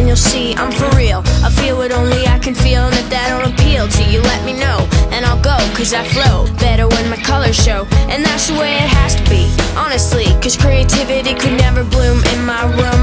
and you'll see I'm for real. I feel what only I can feel, and if that don't appeal to you, let me know. And I'll go, cause I flow better when my colors show. And that's the way it has to be, honestly. Cause creativity could never bloom in my room.